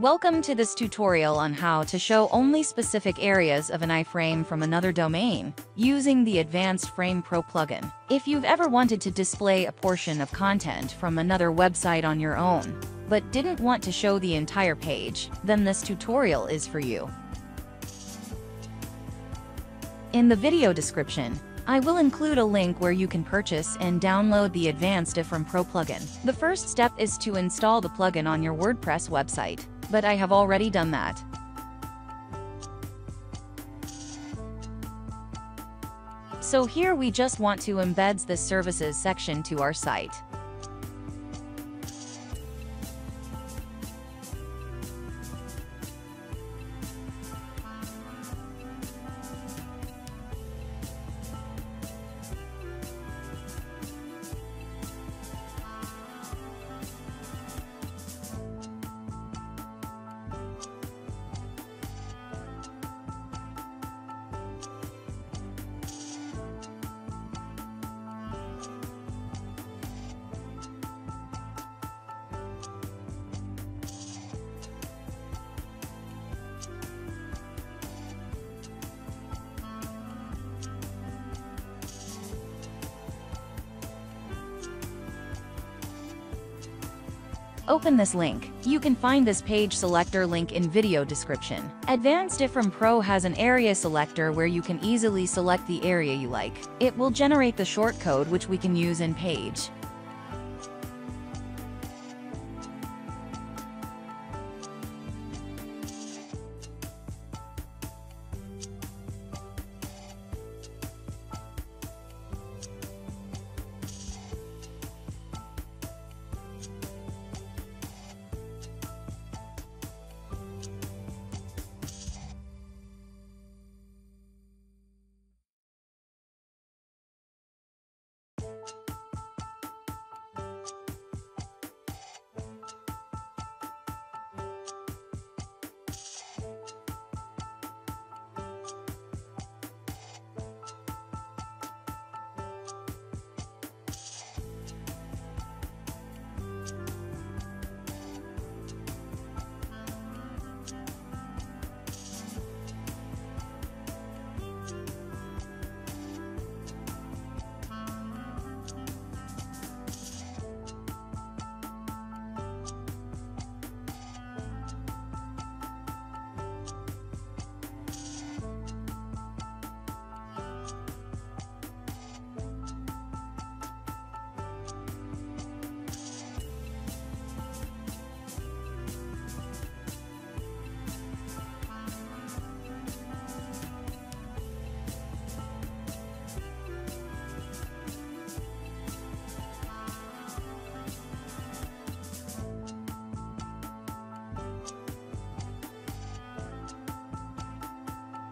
Welcome to this tutorial on how to show only specific areas of an iframe from another domain using the Advanced Iframe Pro plugin. If you've ever wanted to display a portion of content from another website on your own, but didn't want to show the entire page, then this tutorial is for you. In the video description, I will include a link where you can purchase and download the Advanced Iframe Pro plugin. The first step is to install the plugin on your WordPress website but I have already done that. So here we just want to embed the services section to our site. Open this link. You can find this page selector link in video description. Advanced Iframe Pro has an area selector where you can easily select the area you like. It will generate the shortcode which we can use in page.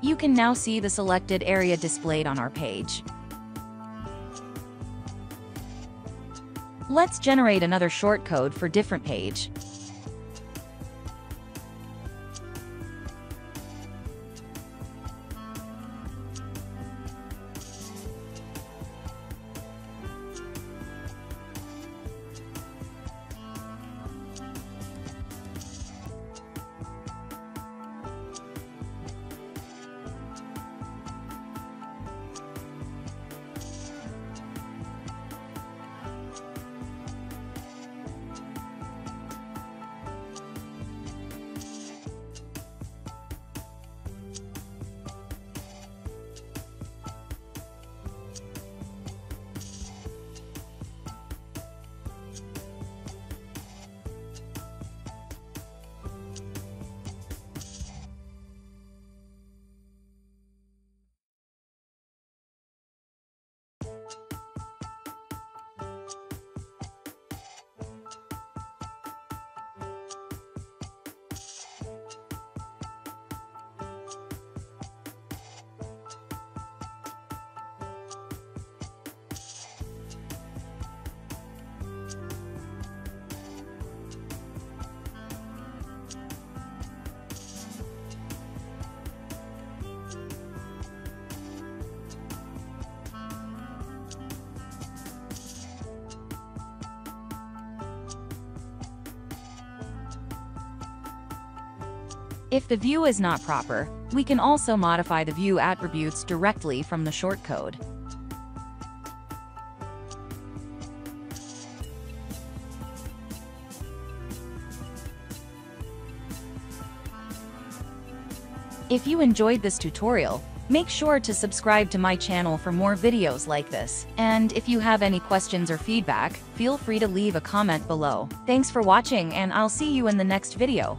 You can now see the selected area displayed on our page. Let's generate another shortcode for different page. If the view is not proper, we can also modify the view attributes directly from the shortcode. If you enjoyed this tutorial, make sure to subscribe to my channel for more videos like this. And if you have any questions or feedback, feel free to leave a comment below. Thanks for watching and I'll see you in the next video.